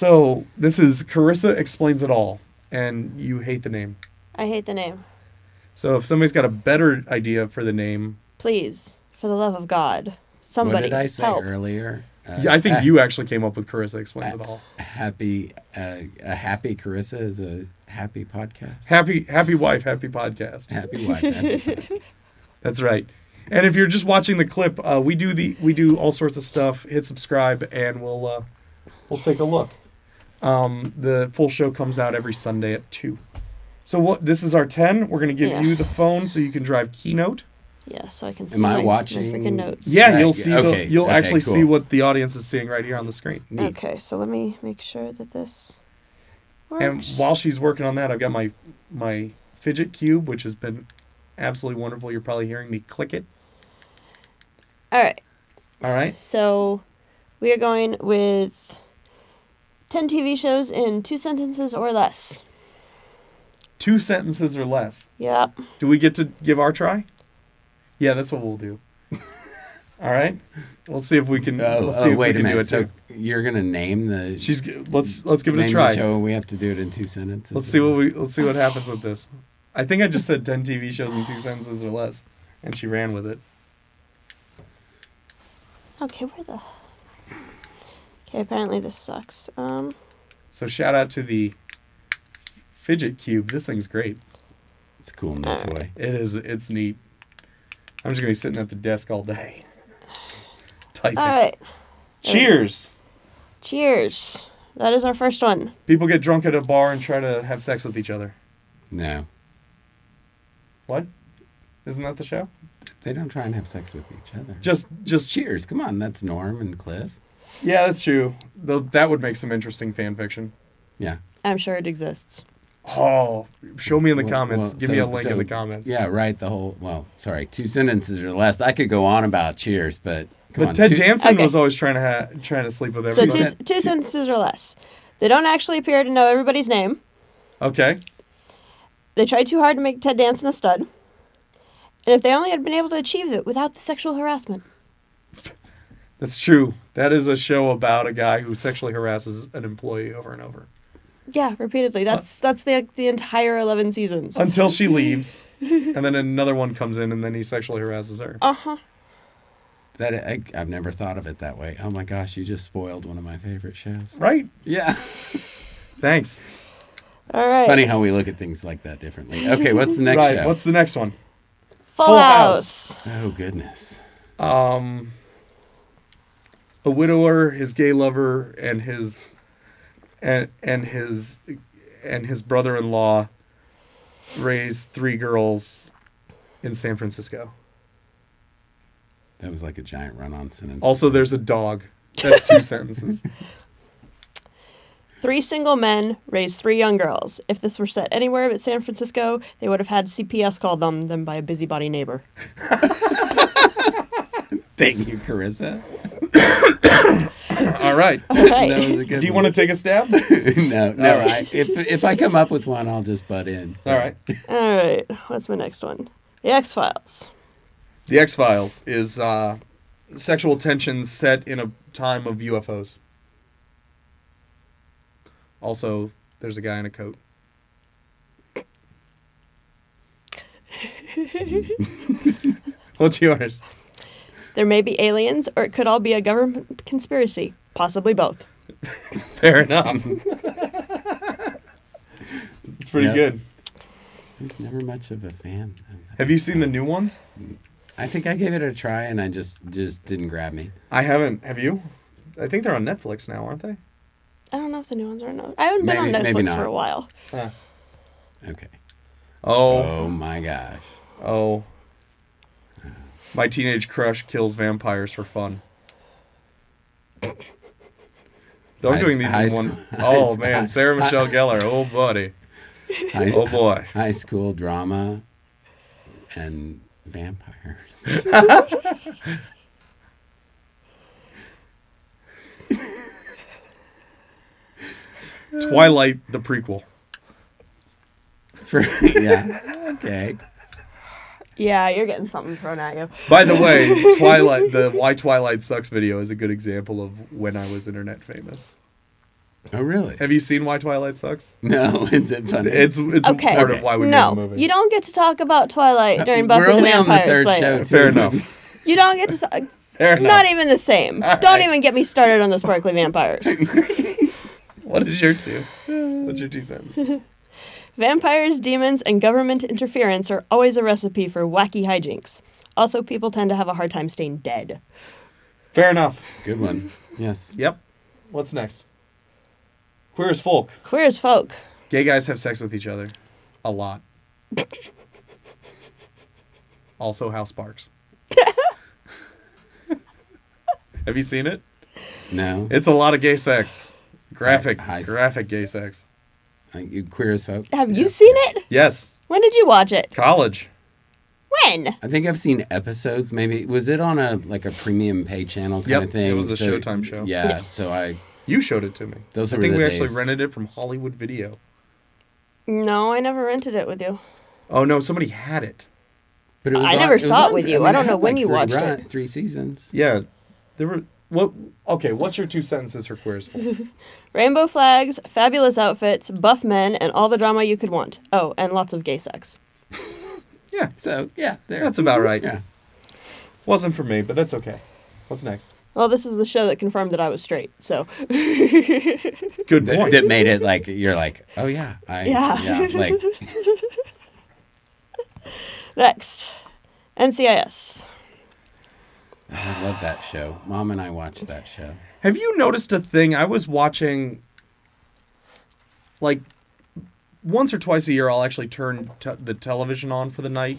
So this is Carissa explains it all, and you hate the name. I hate the name. So if somebody's got a better idea for the name, Please, for the love of God, somebody what did I say help. earlier? Uh, yeah, I think a- you actually came up with Carissa explains it all. happy uh, a happy Carissa is a happy podcast. Happy happy wife, happy podcast. Happy wife. Happy podcast. That's right. And if you're just watching the clip, uh, we do the we do all sorts of stuff. Hit subscribe, and we'll uh, we'll take a look. Um, the full show comes out every Sunday at two. So what? This is our ten. We're gonna give Yeah. you the phone so you can drive Keynote. Yeah, so I can see Am I my, watching- my freaking notes. Yeah, you'll see. okay, the, you'll okay, actually see what the audience is seeing right here on the screen. Neat. Okay, so let me make sure that this works. And while she's working on that, I've got my my fidget cube, which has been absolutely wonderful. You're probably hearing me click it. All right, All right. so we are going with 10 TV shows in two sentences or less. Two sentences or less. Yep. Do we get to give our try? Yeah, that's what we'll do. All right. We'll see if we can. Oh, we'll see oh if wait we a can do minute. it So too. you're gonna name the She's. g- Let's let's give it a try. the show. We have to do it in two sentences. Let's see what we. Let's see what happens with this. I think I just said ten TV shows in two sentences or less, and she ran with it. Okay, where the. Okay, apparently this sucks. Um, So shout out to the fidget cube. This thing's great. It's a cool new Alright. toy. It is. It's neat. I'm just gonna be sitting at the desk all day. Typing. all right. Cheers. Cheers. That is our first one. People get drunk at a bar and try to have sex with each other. No, What? Isn't that the show? they don't try and have sex with each other. Just, just just. cheers. Come on, that's Norm and Cliff. Yeah, that's true. Though that would make some interesting fan fiction. Yeah. I'm sure it exists. Oh, show me in the Well- comments. well, Give me a link so- in the comments. Yeah, right. The whole well, sorry, two sentences or less. I could go on about Cheers, but come But on, Ted two, Danson Okay. was always trying to ha- trying to sleep with So everybody. two, two sentences or less. They don't actually appear to know everybody's name. okay. They tried too hard to make Ted Danson a stud. And if they only had been able to achieve it without the sexual harassment. That's true. That is a show about a guy who sexually harasses an employee over and over Yeah, repeatedly. That's that's the the entire eleven seasons. until she leaves, and then another one comes in, and then he sexually harasses her. Uh huh. that I, I've never thought of it that way. Oh my gosh, you just spoiled one of my favorite shows. Right? Yeah. Thanks. All right. Funny how we look at things like that differently. Okay, what's the next right. show? What's the next one? Full, Full House. oh goodness. Um, a widower, his gay lover, and his and and his and his brother-in-law raise three girls in San Francisco. That was like a giant run-on sentence. Also, there's a dog. That's two sentences. Three single men raised three young girls. If this were set anywhere but San Francisco, they would have had CPS called on them by a busybody neighbor. Thank you, Carissa. All right. All right. That was a good Do you one. want to take a stab? no, no. All right. I, if if I come up with one, I'll just butt in. All right. All right. What's my next one? The X Files. The X Files is uh, sexual tension set in a time of UFOs. Also, there's a guy in a coat. What's yours? There may be aliens, or it could all be a government conspiracy. Possibly both. Fair enough. it's pretty Yeah. good. He's never much of a fan. Have you seen the new ones? I think I gave it a try, and I just just didn't grab me. I haven't. Have you? I think they're on Netflix now, aren't they? I don't know if the new ones are no. I haven't been on Netflix for a while. Huh. Okay. Oh, Oh my gosh. oh. My teenage crush kills vampires for fun. I'm doing these in school- one. Oh man, Sarah high- Michelle Gellar. Oh buddy. High, Oh boy. high school drama and vampires. Twilight, the prequel. For, yeah. Okay. Yeah, you're getting something thrown at you. By the way, Twilight, the Why Twilight Sucks video is a good example of when I was internet famous. Oh, really? Have you seen Why Twilight Sucks? No, is it funny? It's it's Okay. part Okay. of why we made no, the movie. you don't get to talk about Twilight uh, during Buffy We're the only on the Vampire third Slayer. show. Too. Fair enough. You don't get to talk. Fair enough. Not even the same. All Don't right. even get me started on the sparkly vampires. What is your two? What's your two cents? Vampires, demons, and government interference are always a recipe for wacky hijinks. Also, people tend to have a hard time staying dead. Fair enough. Good one. Yes. Yep. What's next? Queer as folk. Queer as folk. Gay guys have sex with each other. A lot. also, Hal Sparks. have you seen it? No. It's a lot of gay sex. Graphic, High- high- graphic gay sex. Uh, you queer as folk. Have Yeah. you seen it? Yes. When did you watch it? College. When? I think I've seen episodes. Maybe was it on a like a premium pay channel kind Yep, of thing? it was a Showtime show. Yeah, Yeah. So I You showed it to me. Those I were think the we days. actually rented it from Hollywood Video. No, I never rented it with you. Oh no, somebody had it. but it was I on- never was saw it on- with you. mean, I don't it know when like you three watched run- it. Three seasons. Yeah. There were what okay, what's your two sentences for queers as? Rainbow flags, fabulous outfits, buff men, and all the drama you could want. Oh, and lots of gay sex. yeah. So yeah, there. That's about right. Yeah. Wasn't for me, but that's okay. What's next? Well, this is the show that confirmed that I was straight. So, Good That, point. that made it like you're like, oh yeah, I Yeah. yeah, like next, NCIS. I love that show. Mom and I watched that show. Have you noticed a thing? I was watching, like, once or twice a year, I'll actually turn te- the television on for the night,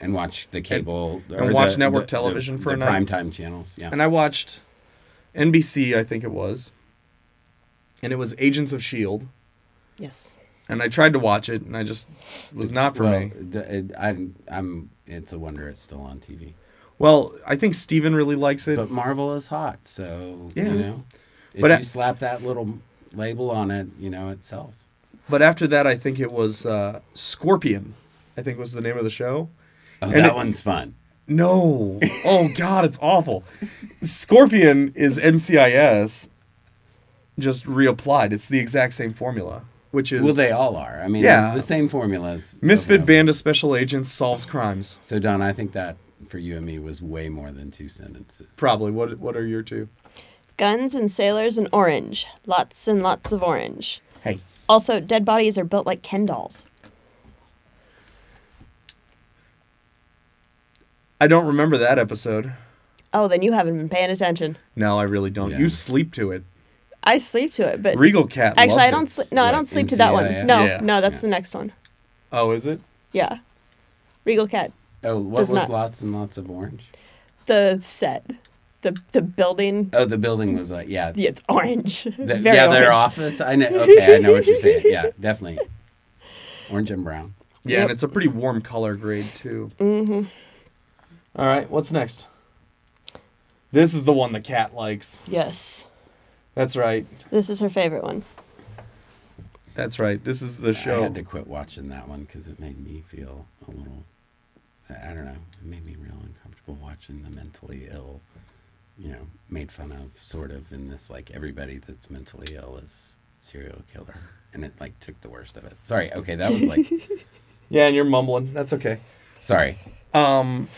and watch the cable and or watch the- network the- television the, for a the night. primetime channels. Yeah, and I watched NBC, I think it was, and it was Agents of Shield, Yes. and I tried to watch it, and I just was It's- not for well, me. the- it- I'm, I'm. It's a wonder it's still on TV. Well, I think Steven really likes it. But Marvel is hot, so Yeah. you know, if But you slap that little label on it, you know it sells. But after that, I think it was uh, Scorpion. I think was the name of the show. Oh, And that it- one's fun. No. Oh God, it's awful. Scorpion is NCIS, just reapplied. It's the exact same formula, which is Well, they all are. I mean, Yeah. the same formulas. Misfit over and over. Band of Special Agents solves crimes. So Don, I think that for you and me was way more than two sentences. Probably. What What are your two? Guns and sailors and orange. Lots and lots of orange. Hey, Also, dead bodies are built like Ken dolls. I don't remember that episode. Oh, then you haven't been paying attention. No, I really don't. Yeah. You sleep to it. I sleep to it, but Regal Cat. actually, loves I don't it. sleep. No, I don't sleep to that one. No, Yeah. no, that's Yeah. the next one. Oh, is it? Yeah, Regal Cat, Oh, what was not- lots and lots of orange? the set, the the building. Oh, the building was like yeah, Yeah, it's orange. the- Very yeah, their office. I know. Okay, I know what you're saying. Yeah, definitely, orange and brown. Yeah, Yep. and it's a pretty warm color grade too. Mm-hmm. All right, what's next? This is the one the cat likes. Yes, That's right. this is her favorite one. That's right. This is the show. I had to quit watching that one because it made me feel a little. I don't know. It made me real uncomfortable watching the mentally ill. You know, made fun of sort of in this like everybody that's mentally ill is serial killer, and it like took the worst of it. Sorry. Okay, that was like Yeah, and you're mumbling. That's okay. sorry. Um,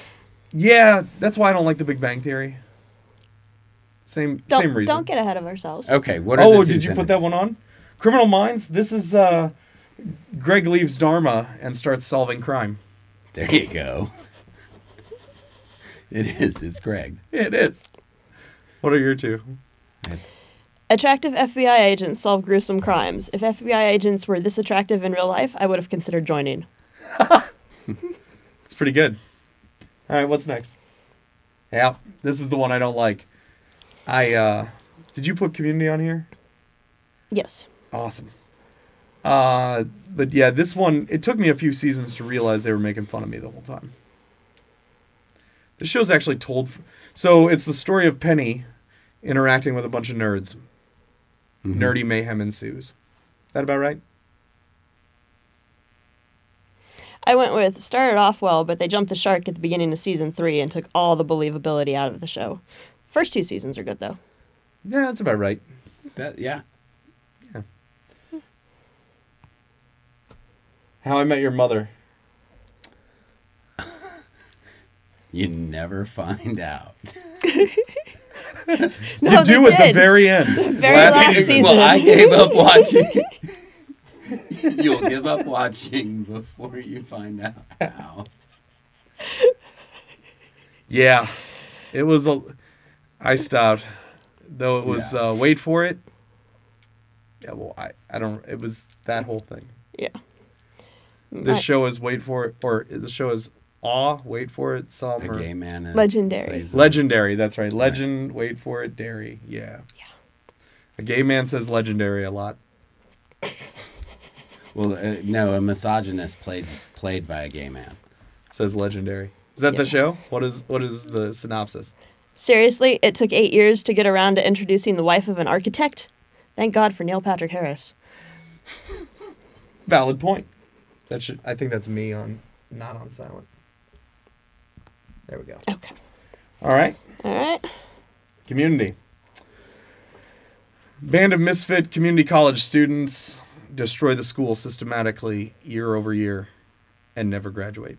yeah, that's why I don't like The Big Bang Theory. Same Don't same reason. don't get ahead of ourselves. Okay, what are oh, the two did you put that one on? Criminal Minds. This is uh, Greg leaves Dharma and starts solving crime. There you go. It is. It's Greg. It is. What are your two? Attractive FBI agents solve gruesome crimes. If FBI agents were this attractive in real life, I would have considered joining. It's pretty good. All right, what's next? Yeah, this is the one I don't like. I uh, did you put Community on here? Yes. Awesome. Uh, but yeah, this one it took me a few seasons to realize they were making fun of me the whole time. The show's actually told, so it's the story of Penny interacting with a bunch of nerds. Mhm. Nerdy mayhem ensues. That about right? I went with started off well, but they jumped the shark at the beginning of season three and took all the believability out of the show. First two seasons are good though. Yeah, that's about right. That yeah. How I Met Your Mother. You never find out. No, you do they at the very end. very last season. Well, I gave up watching. You'll give up watching before you find out how. Yeah, it was a. I stopped, though. It was Yeah. uh, wait for it. Yeah, well, I I don't. It was that whole thing. Yeah. This My- show is wait for it, or the show is awe. Wait for it. Some A gay man is Legendary. legendary. That's right. Legend. Wait for it. Dairy. Yeah. Yeah. A gay man says legendary a lot. Well, uh, no, a misogynist played played by a gay man. Says legendary. Is that Yeah. the show? What is what is the synopsis? Seriously, it took eight years to get around to introducing the wife of an architect. Thank God for Neil Patrick Harris. Valid point. That should. I think that's me on not on silent. There we go. Okay. All right. All right. Community. Band of misfit community college students destroy the school systematically year over year and never graduate.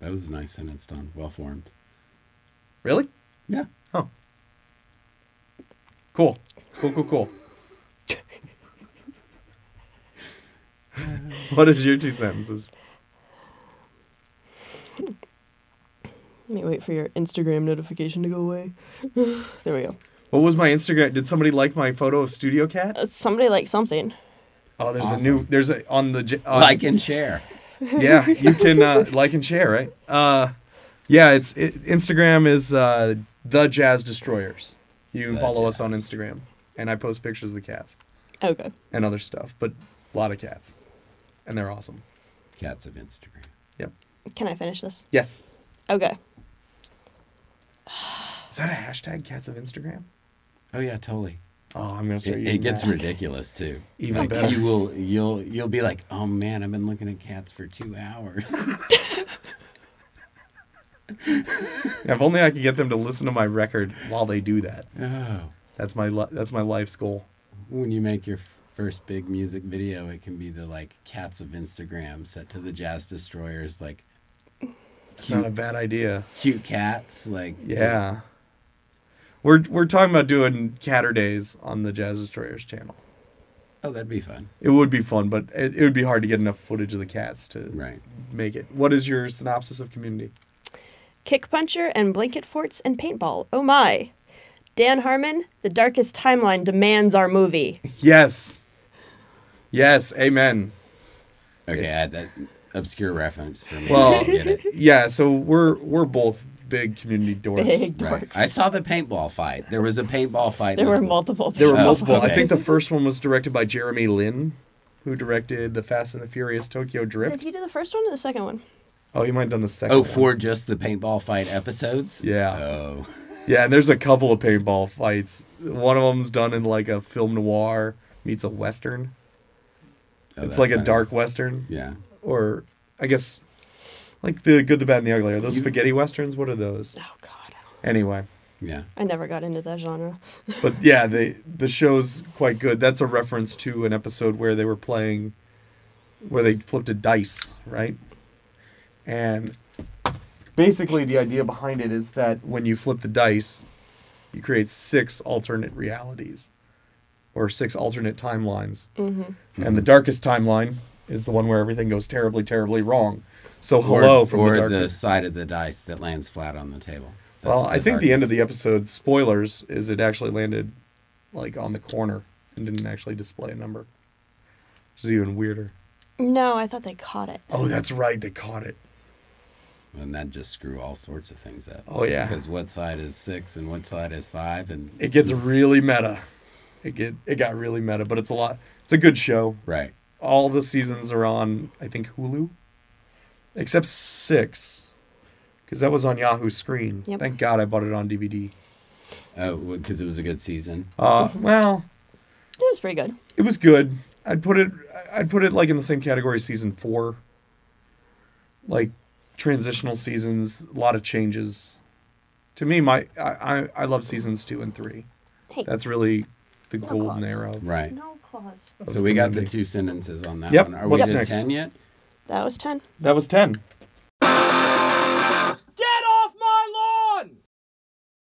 That was a nice sentence, Don. Well formed. Really? Yeah. Oh. Cool. Cool, cool, cool. what is your two sentences? Let me wait for your Instagram notification to go away. there we go. What was my Instagram? Did somebody like my photo of Studio Cat? Uh, somebody liked something. Oh, there's Awesome. a new. There's a on the. j- On, like and share. yeah, you can uh, like and share, right? Uh, yeah, it's it, Instagram is uh, the Jazz Destroyers. You can The follow us on Instagram, and I post pictures of the cats Okay. and other stuff, but a lot of cats, and they're awesome. Cats of Instagram. Yep. Can I finish this? Yes. Okay. Is that a hashtag? Cats of Instagram? Oh yeah, totally. Oh, I'm gonna start It, using it gets that. ridiculous too. Even like, better. You will you'll you'll be like, oh man, I've been looking at cats for two hours. If only I could get them to listen to my record while they do that. oh, That's my li- that's my life's goal. when you make your f- first big music video, it can be the like cats of Instagram set to the Jazz Destroyers, like It's not a bad idea. cute cats, like Yeah. We're we're talking about doing Catter Days on the Jazz Destroyers channel. Oh, that'd be fun, It would be fun, but it, it would be hard to get enough footage of the cats to right? make it. What is your synopsis of Community? Kickpuncher and blanket forts and paintball. Oh my. Dan Harmon, The Darkest Timeline demands our movie. Yes. Yes, amen. Okay, I had that obscure reference for me. Well, get it. Yeah, so we're we're both big community dorks. Big Right. dorks. I saw the paintball fight. There was a paintball fight. there were school. multiple. There were Oh, multiple. I think the first one was directed by Jeremy Lin, who directed the Fast and the Furious Tokyo Drift. Did Drift. he do the first one or the second one? Oh, he might have done the second Oh, one. for just the paintball fight episodes? Yeah. Oh. Yeah, and there's a couple of paintball fights. One of them's done in like a film noir meets a western. Oh, it's that's like a funny. dark western, Yeah. or I guess like the good, the bad, and the ugly. Are those You- spaghetti westerns? What are those? Oh God, Anyway, Yeah. I never got into that genre. but yeah, the the show's quite good. That's a reference to an episode where they were playing, where they flipped a dice, right? And basically, the idea behind it is that when you flip the dice, you create six alternate realities, or six alternate timelines. Mm-hmm. And the darkest timeline is the one where everything goes terribly, terribly wrong. So Or, hello from or the the, side of the dice that lands flat on the table. well, That's I think the end of the episode, spoilers, is it actually landed like on the corner and didn't actually display a number, which is even weirder. No, I thought they caught it. Oh, that's right, they caught it. And that just screw all sorts of things up. Oh yeah, Because what side is six and what side is five? And it gets really meta. It get it got really meta, but it's a lot. It's a good show. right. All the seasons are on, I think Hulu, except six, because that was on Yahoo Screen. Yep. Thank God I bought it on DVD. Oh, because it was a good season. Uh, well, It was pretty good. it was good. I'd put it. I'd put it like in the same category season four. Like transitional seasons, a lot of changes. To me, my I I, I love seasons two and three. Hey, That's really the No golden clause. era. Right. no clause. So we got the two sentences on that Yep. one. Are we What's to next? ten yet? That was ten. That was ten.